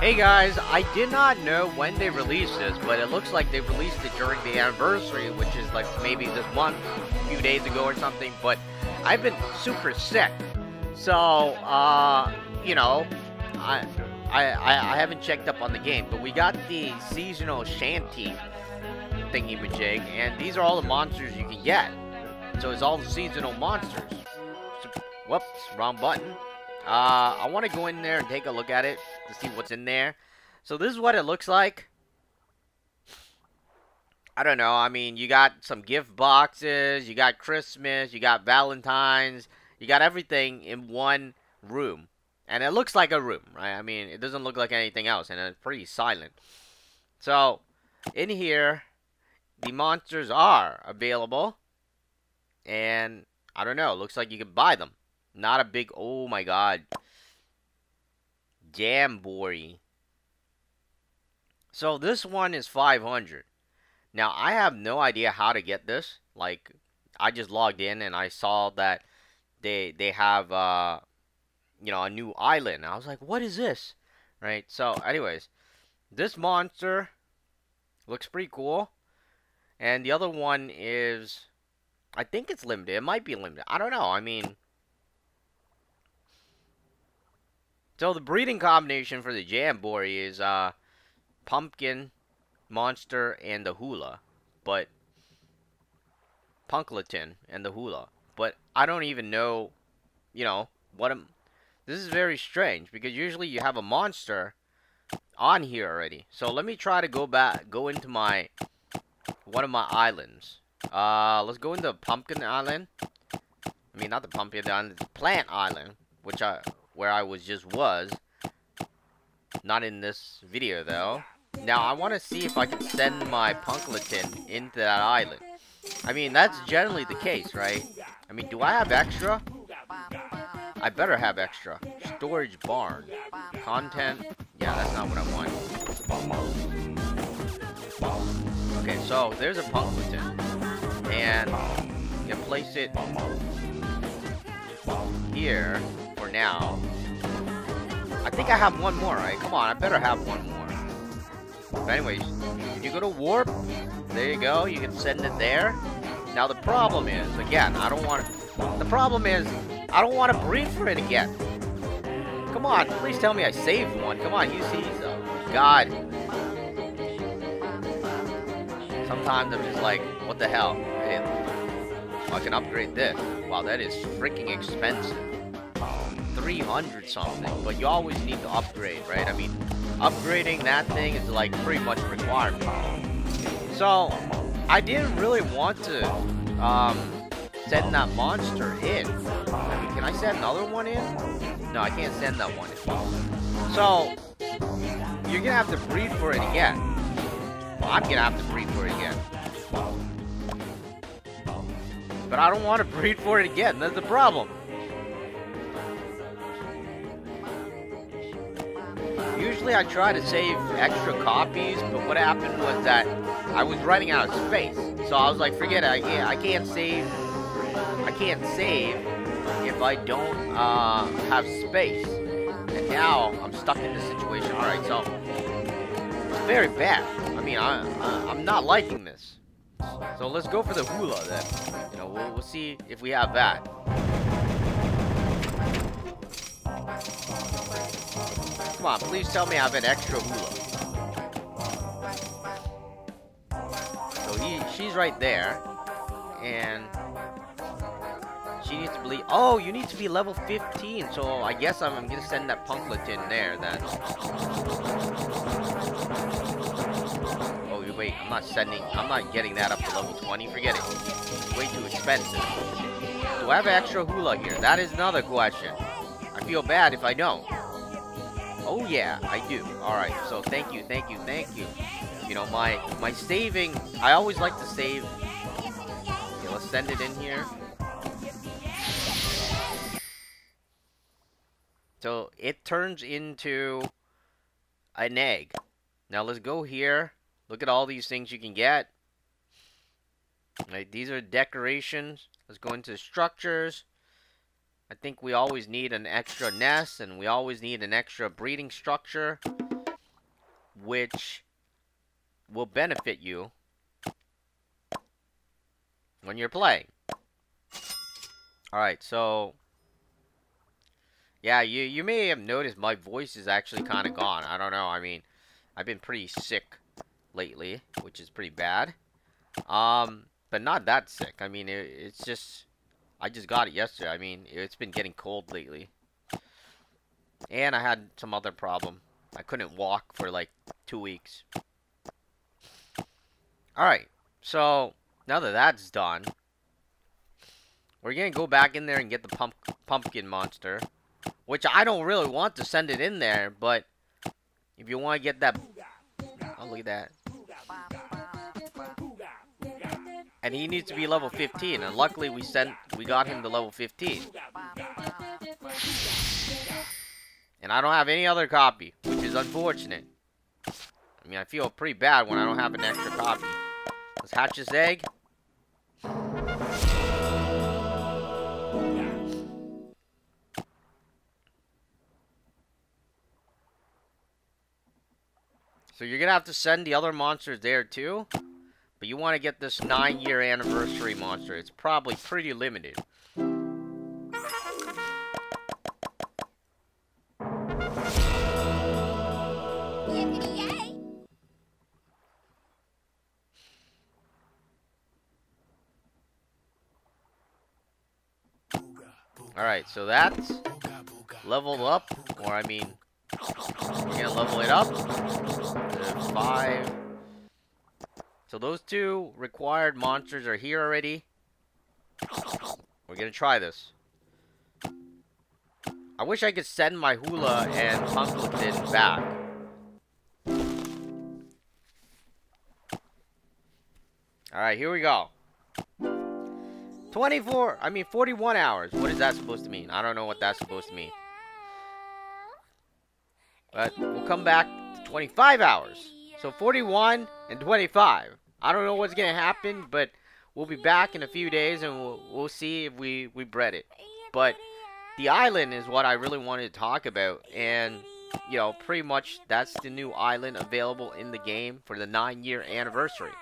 Hey guys, I did not know when they released this, but it looks like they released it during the anniversary, which is like maybe this month, a few days ago or something, but I've been super sick. So, uh, you know, I, I, I haven't checked up on the game, but we got the seasonal shanty thingy majig, and these are all the monsters you can get. So it's all the seasonal monsters. Whoops, wrong button. Uh, I want to go in there and take a look at it to see what's in there. So this is what it looks like. I don't know. I mean, you got some gift boxes, you got Christmas, you got Valentine's, you got everything in one room. And it looks like a room, right? I mean, it doesn't look like anything else, and it's pretty silent. So, in here, the monsters are available. And, I don't know, looks like you can buy them. Not a big, oh my god. Jam Boree. So this one is 500. Now I have no idea how to get this. Like I just logged in and I saw that they they have uh you know a new island. I was like, what is this? Right. So anyways, this monster looks pretty cool. And the other one is I think it's limited. It might be limited. I don't know. I mean So the breeding combination for the Jam Boree is uh, Pumpkin, Monster, and the Hoola. But Punkleton and the Hoola. But I don't even know, you know, what I'm... This is very strange because usually you have a monster on here already. So let me try to go back, go into my, one of my islands. Uh, let's go into Pumpkin Island. I mean, not the Pumpkin Island, the Plant Island, which I, where I was just was. Not in this video, though. Now, I want to see if I can send my Punkleton into that island. I mean, that's generally the case, right? I mean, do I have extra? I better have extra. Storage barn. Content. Yeah, that's not what I want. Okay, so there's a Punkleton. And you can place it here now. I think I have one more, right? Come on, I better have one more. But anyways, you go to warp, there you go, you can send it there. Now the problem is, again, I don't want to, the problem is, I don't want to breed for it again. Come on, please tell me I saved one. Come on, you see, oh, God. Sometimes I'm just like, what the hell? I can upgrade this. Wow, that is freaking expensive. 300 something, but you always need to upgrade, right? I mean, upgrading that thing is like pretty much required. So, I didn't really want to um, send that monster in. I mean, can I send another one in? No, I can't send that one in. So, you're gonna have to breed for it again. Well, I'm gonna have to breed for it again. But I don't want to breed for it again. That's the problem. Usually I tried to save extra copies, but what happened was that I was running out of space. So I was like, forget it, I can't, I can't save, I can't save if I don't uh, have space. And now I'm stuck in this situation. Alright, so it's very bad. I mean, I, I, I'm not liking this. So let's go for the Hoola then. You know, we'll, we'll see if we have that. Come on, please tell me I have an extra Hoola. So he, she's right there. And she needs to be... Oh, you need to be level 15. So I guess I'm, I'm to send that punklet in there then. Oh, wait, I'm not sending... I'm not getting that up to level 20. Forget it. It's way too expensive. Do I have extra Hoola here? That is another question. I feel bad if I don't. Oh yeah, I do. Alright, so thank you, thank you, thank you. You know, my my saving, I always like to save. Okay, let's send it in here. So it turns into an egg. Now let's go here. Look at all these things you can get. Right, these are decorations. Let's go into structures. I think we always need an extra nest and we always need an extra breeding structure. which will benefit you when you're playing. Alright, so yeah, you you may have noticed my voice is actually kind of gone. I don't know. I mean, I've been pretty sick lately, which is pretty bad. Um, but not that sick. I mean, it, it's just I just got it yesterday. I mean, it's been getting cold lately. And I had some other problem. I couldn't walk for like two weeks. Alright, so now that that's done, we're gonna go back in there and get the pump pumpkin monster. Which I don't really want to send it in there, but if you want to get that... Oh, look at that. And he needs to be level 15, and luckily we sent we got him to level 15. And I don't have any other copy, which is unfortunate. I mean, I feel pretty bad when I don't have an extra copy. Let's hatch this egg. So you're gonna have to send the other monsters there too. But you want to get this 9 year anniversary monster. It's probably pretty limited. Alright, so that's leveled up, or I mean, gonna level it up to 5. So those two required monsters are here already. We're gonna try this. I wish I could send my Hoola and Pumpkin back. Alright, here we go. 24, I mean 41 hours. What is that supposed to mean? I don't know what that's supposed to mean. But we'll come back to 25 hours. So 41 and 25. I don't know what's to happen, but we'll be back in a few days and we'll, we'll see if we, we bred it. But the island is what I really wanted to talk about. And, you know, pretty much that's the new island available in the game for the 9 year anniversary.